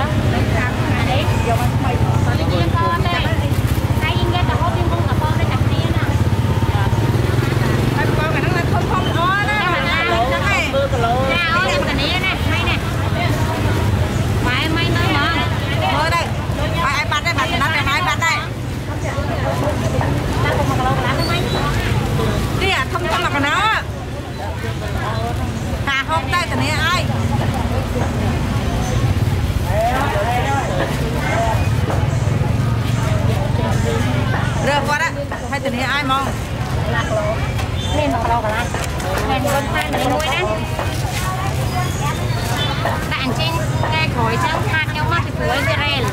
ya. គីឡូកន្លះមែនខ្លួនខានមួយណាដាក់អញ្ចឹងតែក្រោយចឹងខាតយកមកពីព្រួយវារ៉េល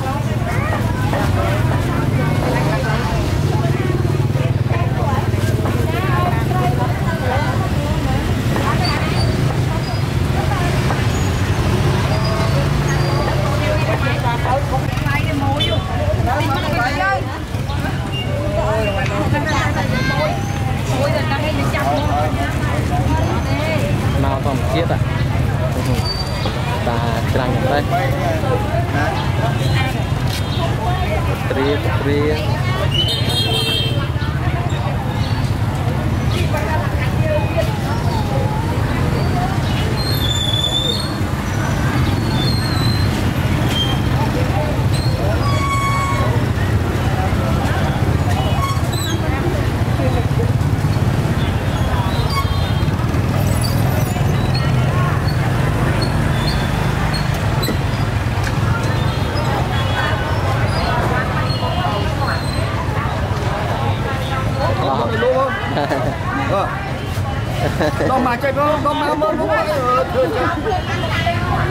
មកធម្ម ជាតិអាតាច្រាញ់យ៉ាងដែរត្រៀត្រៀ Đâu mà chơi có có máu mơ quá.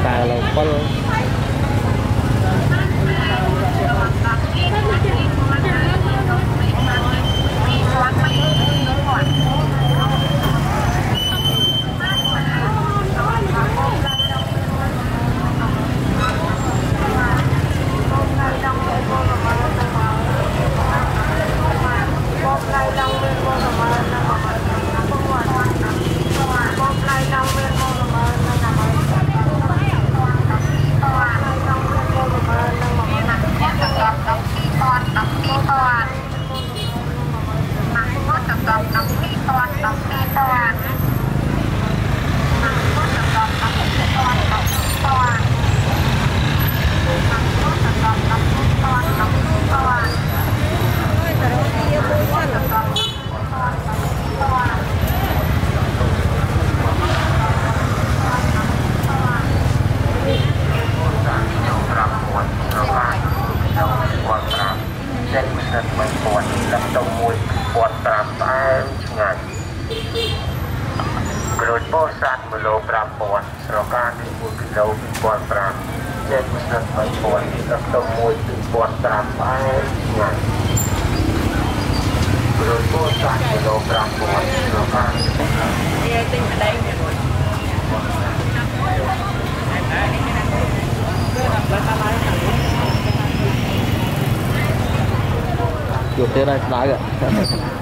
Ta là con 1 1500ផ្អែមឆ្ងាញ់ក្រូចពោធិ៍សាត់1គីឡូ5000ស្រកានេះ1គីឡូ2500ចេញមិន1000លំដុំ1 2500ផ្អែមឆ្ងាញ់ក្រូចពោធិ៍សាត់1គីឡូ5000ស្រកានេះ đi tinh ở đây យកទៀតហើយស្ដៅ